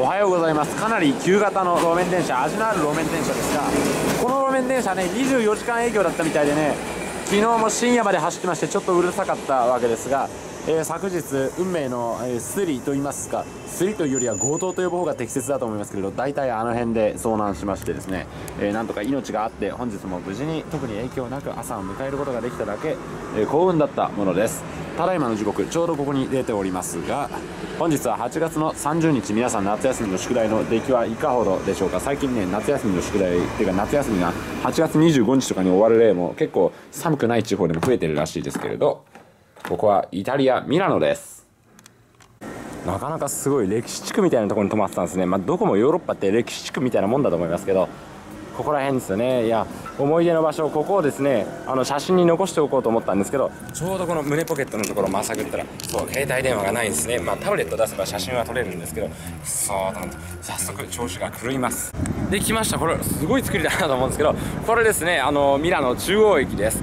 おはようございます。かなり旧型の路面電車味のある路面電車ですがこの路面電車ね24時間営業だったみたいでね昨日も深夜まで走ってましてちょっとうるさかったわけですがえー、昨日運命の、えー、スリと言いますかスリというよりは強盗と呼ぶ方が適切だと思いますけれど大体あの辺で遭難しましてですね、えー、なんとか命があって本日も無事に特に影響なく朝を迎えることができただけ、え幸運だったものです。ただいまの時刻ちょうどここに出ておりますが本日は8月の30日皆さん夏休みの宿題の出来はいかほどでしょうか。最近ね夏休みの宿題っていうか夏休みが8月25日とかに終わる例も結構寒くない地方でも増えてるらしいですけれどここはイタリア・ミラノです。なかなかすごい歴史地区みたいなところに泊まってたんですね、まあ、どこもヨーロッパって歴史地区みたいなもんだと思いますけどここら辺ですよね。いや思い出の場所ここをですねあの写真に残しておこうと思ったんですけどちょうどこの胸ポケットのところをまさぐったらそう携帯電話がないんですね。まあタブレット出せば写真は撮れるんですけどそうなん早速調子が狂います。できました。これすごい作りだなと思うんですけどこれですねあのミラノ中央駅です。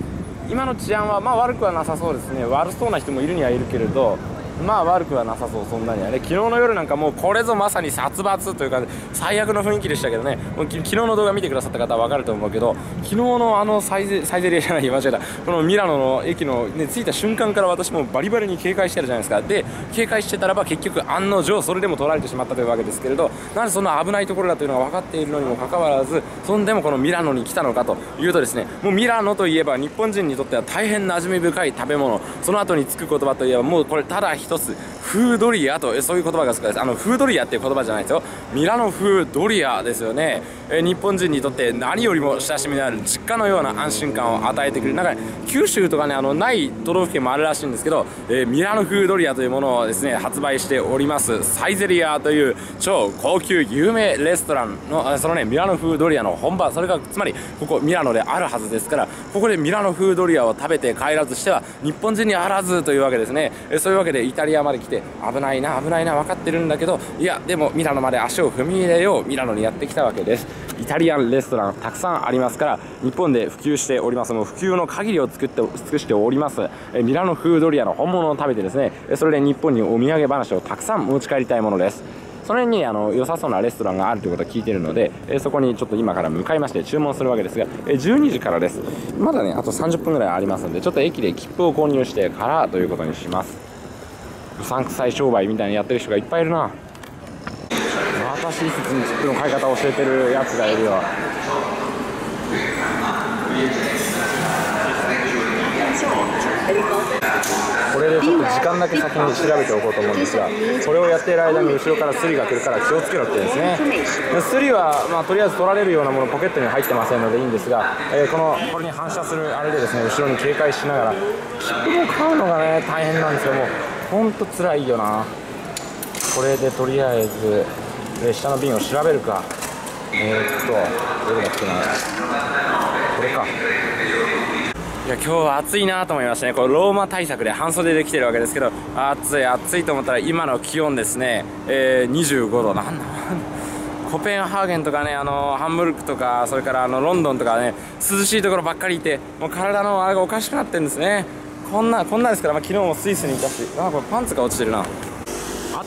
今の治安はまあ悪くはなさそうですね。悪そうな人もいるにはいるけれどまあ悪くはなさそうそんなにはね。昨日の夜なんかもうこれぞまさに殺伐というか最悪の雰囲気でしたけどね。もう昨日の動画見てくださった方は分かると思うけど昨日のあのサイゼサイゼリアじゃない間違えた。このミラノの駅のね着いた瞬間から私もバリバリに警戒してるじゃないですか。で警戒してたらば結局案の定それでも取られてしまったというわけですけれどなんでそんな危ないところだというのが分かっているのにもかかわらずそんでもこのミラノに来たのかというとですねもうミラノといえば日本人にとっては大変馴染み深い食べ物。その後につく言葉といえばもうこれただ一つフードリアとそういう言葉が好きですあのフードリアっていう言葉じゃないですよ。ミラノ風ドリアですよね、日本人にとって何よりも親しみのある実家のような安心感を与えてくれるなんか九州とかねあのない都道府県もあるらしいんですけど、え、ミラノ風ドリアというものをですね発売しております。サイゼリアという超高級有名レストランのそのねミラノ風ドリアの本場。それがつまりここミラノであるはずですからここでミラノ風ドリアを食べて帰らずしては日本人にあらずというわけですね、えそういうわけでイタリアまで来て危ないな危ないな分かってるんだけどいやでもミラノまで足を踏み入れようミラノにやってきたわけです。イタリアンレストランたくさんありますから日本で普及しております。もう普及の限りを作って尽くしております。えミラノフードリアの本物を食べてですねそれで日本にお土産話をたくさん持ち帰りたいものです。その辺にあの良さそうなレストランがあるということを聞いているので、えそこにちょっと今から向かいまして注文するわけですが、え12時からです。まだねあと30分ぐらいありますのでちょっと駅で切符を購入してからということにします。うさんくさい商売みたいにやってる人がいっぱいいるな。私施設に切符の買い方を教えてるやつがいるよ。これでちょっと時間だけ先に調べておこうと思うんですがこれをやっている間に後ろからスリが来るから気をつけろって言うんですね。スリは、まあ、とりあえず取られるようなものポケットに入ってませんのでいいんですが、えー、このこれに反射するあれでですね後ろに警戒しながら切符を買うのがね大変なんですよ。もうほんとつらいよな。これでとりあえず、え下の瓶を調べるか。えー、っとどれだっけな。これか。いや今日は暑いなと思いましたね、これローマ対策で半袖で来てるわけですけど、暑い、暑いと思ったら今の気温ですね、えー、25度、なんだ、コペンハーゲンとかね、あのハンブルクとか、それからあのロンドンとかね、涼しいところばっかりいて、もう体のあれがおかしくなってるんですね。こんなこんなですから、まあ、昨日もスイスにいたしあこれパンツが落ちてるな。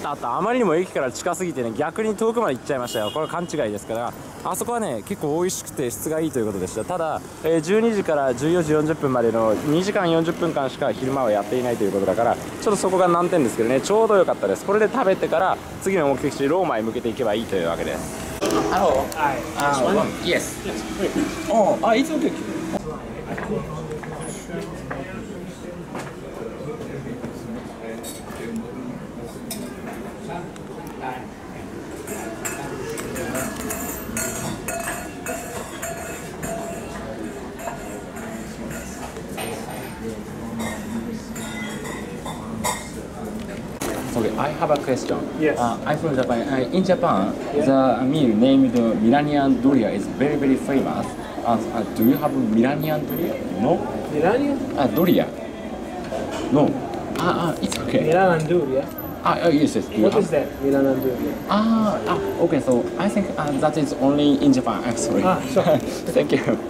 ったあったあまりにも駅から近すぎてね逆に遠くまで行っちゃいましたよこれ勘違いですからあそこはね結構美味しくて質がいいということでしたただ、えー、12時から14時40分までの2時間40分間しか昼間はやっていないということだからちょっとそこが難点ですけどねちょうど良かったですこれで食べてから次の目的地ローマへ向けていけばいいというわけです Hello. Hi. Uh, yes. Oh, ah, it's okay. Okay, I have a question. Yes. Uh, I'm from Japan. Uh, in Japan, yes. the meal named Milanian Doria is very, very famous. Uh, uh, do you have Milanian Doria? No? Milanian? Uh, Doria. No. Ah, uh, it's okay. Milan Doria? Ah, uh, yes, yes. What is that, Milan Doria? Ah, ah, okay, so I think uh, that is only in Japan, actually. Ah, sure. Thank you.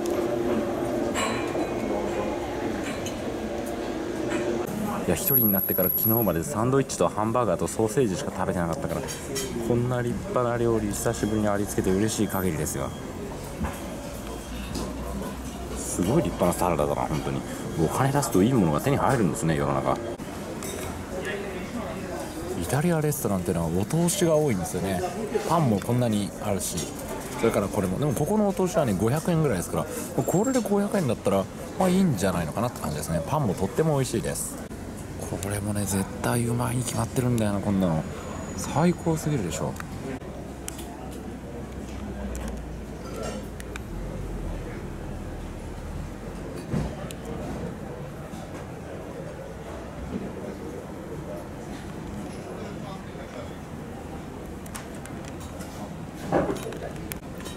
や一人になってから昨日までサンドイッチとハンバーガーとソーセージしか食べてなかったからこんな立派な料理久しぶりにありつけて嬉しい限りですよ。すごい立派なサラダだな本当に。お金出すといいものが手に入るんですね世の中。イタリアレストランっていうのはお通しが多いんですよね。パンもこんなにあるしそれからこれも。でもここのお通しはね500円ぐらいですからこれで500円だったらまあいいんじゃないのかなって感じですね。パンもとっても美味しいです。れもね絶対うまいに決まってるんだよなこんなの。最高すぎるでしょ。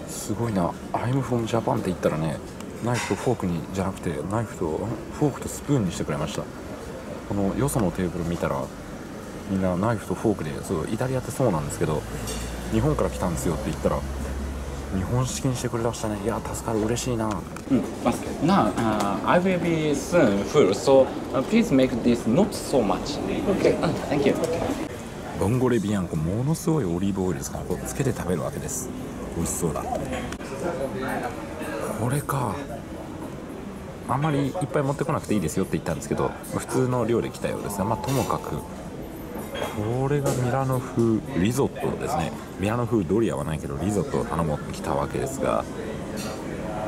すごいな「I'm from Japan」って言ったらねナイフとフォークにじゃなくてナイフとフォークとスプーンにしてくれました。このよそのテーブル見たらみんなナイフとフォークでそうイタリアってそうなんですけど日本から来たんですよって言ったら日本式にしてくれましたね。いや助かる。嬉しいな。Mm, but now uh, I will be soon full, so uh, please make this not so much. Okay. thank you. ボンゴレビアンコものすごいオリーブオイルですからこうつけて食べるわけです。美味しそうだ。これかあまりいっぱい持ってこなくていいですよって言ったんですけど普通の量で来たようですがまあともかくこれがミラノ風リゾットですね。ミラノ風ドリアはないけどリゾットを頼もうと来たわけですが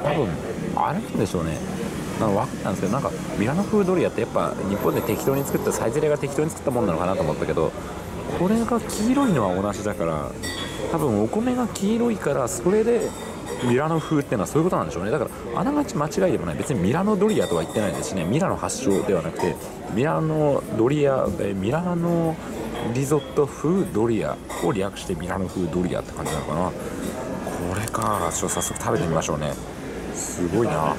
多分あれなんでしょうね。なんか分かったんですけどなんかミラノ風ドリアってやっぱ日本で適当に作ったサイゼリヤが適当に作ったもんなのかなと思ったけどこれが黄色いのは同じだから多分お米が黄色いからそれでミラノ風っていうのはそういうことなんでしょうね。だからあながち間違いでもない。別にミラノドリアとは言ってないですしね。ミラノ発祥ではなくてミラノドリアえミラノリゾット風ドリアを略してミラノ風ドリアって感じなのかな。これか。ちょっと早速食べてみましょうね。すごいな。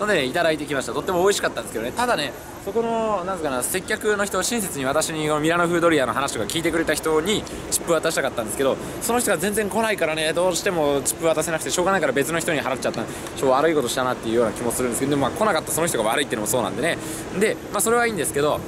のでねいただいてきました。とっても美味しかったんですけどね。ただねそこのなんすかな接客の人親切に私にミラノ風ドリアの話とか聞いてくれた人にチップ渡したかったんですけどその人が全然来ないからねどうしてもチップ渡せなくてしょうがないから別の人に払っちゃったちょっと悪いことしたなっていうような気もするんですけどでもまあ来なかったその人が悪いっていうのもそうなんでね。でまあそれはいいんですけど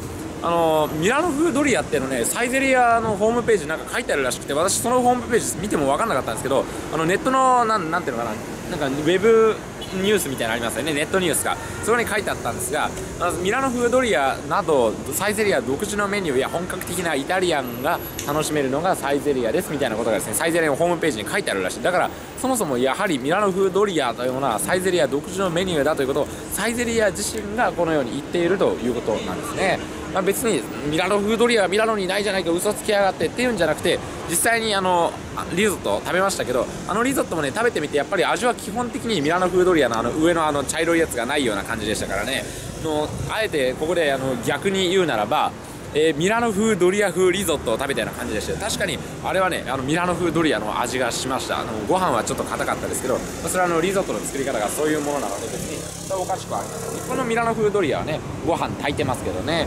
あのミラノ風ドリアっていうのねサイゼリアのホームページなんか書いてあるらしくて私そのホームページ見ても分かんなかったんですけどあのネットのなんなんていうのかななんかウェブニュースみたいなのありますよね。ネットニュースが。そこに書いてあったんですがあのミラノ風ドリアなどサイゼリア独自のメニューや本格的なイタリアンが楽しめるのがサイゼリアですみたいなことがですねサイゼリアのホームページに書いてあるらしい。だからそもそもやはりミラノ風ドリアというものはサイゼリア独自のメニューだということをサイゼリア自身がこのように言っているということなんですね。まあ、別にミラノ風ドリアはミラノにないじゃないか嘘つきやがってっていうんじゃなくて実際にあのリゾット食べましたけどあのリゾットもね食べてみてやっぱり味は基本的にミラノ風ドリアのあの上のあの茶色いやつがないような感じでしたからね。のあえてここであの逆に言うならばえーミラノ風ドリア風リゾットを食べたような感じでして確かにあれはねあのミラノ風ドリアの味がしました。あのご飯はちょっと硬かったですけどまあそれはあのリゾットの作り方がそういうものなので別にそれはおかしくはありません。日本のミラノ風ドリアはねご飯炊いてますけどね。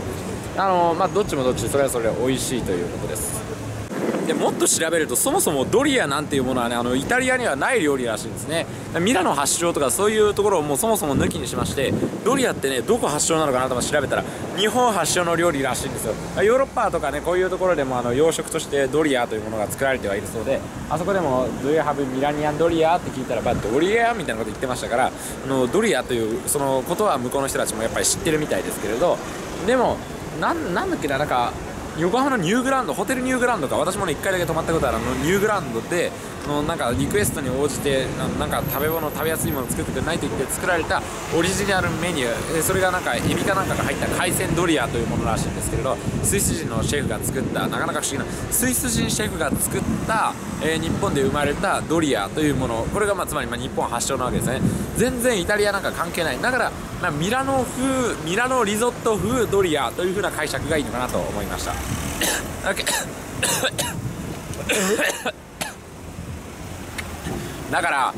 あのまあどっちもどっちそれはそれで美味しいということですでもっと調べるとそもそもドリアなんていうものはねあのイタリアにはない料理らしいんですねミラノ発祥とかそういうところをもうそもそも抜きにしましてドリアってねどこ発祥なのかなとか調べたら日本発祥の料理らしいんですよヨーロッパとかねこういうところでもあの洋食としてドリアというものが作られてはいるそうであそこでも「Do you have ミラニアンドリア?」って聞いたらばドリアみたいなこと言ってましたからあのドリアというそのことは向こうの人たちもやっぱり知ってるみたいですけれどでもなんなんだっけななんか横浜のニューグランドホテルニューグランドか私もね1回だけ泊まったことあるあのニューグランドでのなんかリクエストに応じてなんか食べ物食べやすいものを作ってくれないと言って作られたオリジナルメニュー。えそれがなんかエビかなんかが入った海鮮ドリアというものらしいんですけれどスイス人のシェフが作ったなかなか不思議なスイス人シェフが作った、えー日本で生まれたドリアというもの。これがまあつまりま日本発祥なわけですね。全然イタリアなんか関係ない。だから、まあ、ミラノ風ミラノリゾット風ドリアというふうな解釈がいいのかなと思いました。だから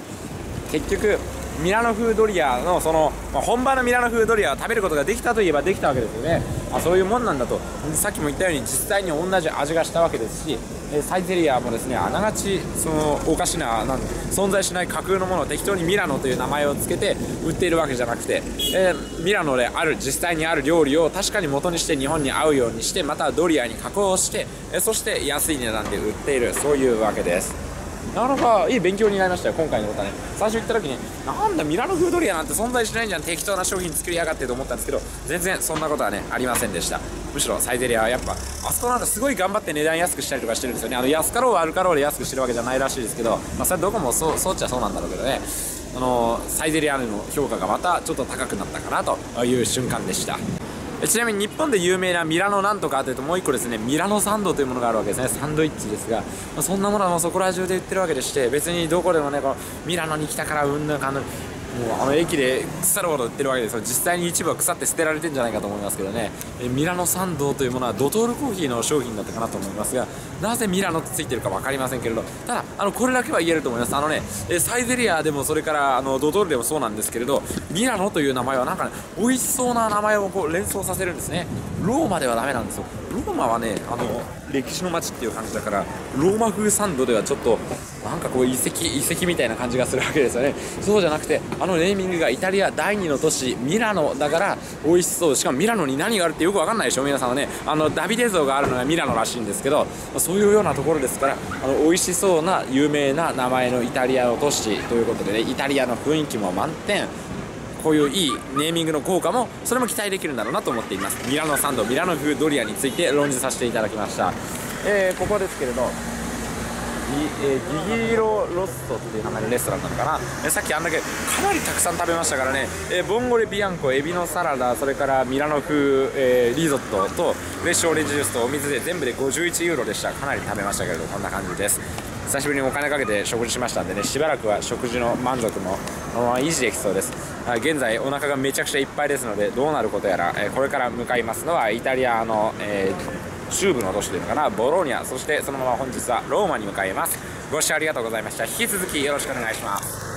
結局ミラノ風ドリアのその、まあ、本場のミラノ風ドリアを食べることができたといえばできたわけですよね。あそういうもんなんだと。さっきも言ったように実際に同じ味がしたわけですしえサイゼリアもですねあながちそのおかしななん存在しない架空のものを適当にミラノという名前を付けて売っているわけじゃなくて、えミラノである実際にある料理を確かに元にして日本に合うようにしてまたドリアに加工して、えそして安い値段で売っているそういうわけです。なかなかいい勉強になりましたよ今回のことはね。最初言った時になんだミラノフードリアなんて存在しないじゃん適当な商品作りやがってと思ったんですけど全然そんなことはねありませんでした。むしろサイゼリアはやっぱあそこなんかすごい頑張って値段安くしたりとかしてるんですよね。あの安かろう悪かろうで安くしてるわけじゃないらしいですけど、まあ、それはどこもそうそうっちゃそうなんだろうけどね。あのサイゼリアの評価がまたちょっと高くなったかなという瞬間でした。ちなみに日本で有名なミラノなんとかというともう1個ですねミラノサンドというものがあるわけですね。サンドイッチですが、まあそんなものはもうそこら中で売ってるわけでして別にどこでもねこのミラノに来たからうんぬんかんぬん。もうあの駅で腐るほど売ってるわけですよ。実際に一部は腐って捨てられてんじゃないかと思いますけどね。えミラノサンドというものはドトールコーヒーの商品だったかなと思いますがなぜミラノってついてるか分かりませんけれど。ただあのこれだけは言えると思います。あのねえサイゼリアでもそれからあのドトールでもそうなんですけれどミラノという名前はなんかね美味しそうな名前をこう連想させるんですね。ローマではダメなんですよ。ローマはねあの歴史の街っていう感じだからローマ風サンドではちょっとなんかこう遺跡遺跡みたいな感じがするわけですよね。そうじゃなくてあのネーミングがイタリア第二の都市ミラノだから美味しそう。しかもミラノに何があるってよくわかんないでしょ？皆さんはね。あのダビデ像があるのがミラノらしいんですけどそういうようなところですからあの美味しそうな有名な名前のイタリアの都市ということでねイタリアの雰囲気も満点。こういういいネーミングの効果もそれも期待できるんだろうなと思っています。ミラノサンドミラノ風ドリアについて論じさせていただきました、えーここですけれどギ,、えーギギロロッソっていう名前のレストランなのかな、えさっきあんだけかなりたくさん食べましたからね、えーボンゴレビアンコエビのサラダそれからミラノ風、えーリゾットとフレッシュオレンジジュースとお水で全部で51ユーロでした。かなり食べましたけれどこんな感じです。久しぶりにお金かけて食事しましたんでねしばらくは食事の満足もこのまま維持できそうです。現在お腹がめちゃくちゃいっぱいですのでどうなることやら、これから向かいますのはイタリアの、えー中部の都市というのかなボローニャそしてそのまま本日はローマに向かいます。ご視聴ありがとうございました。引き続きよろしくお願いします。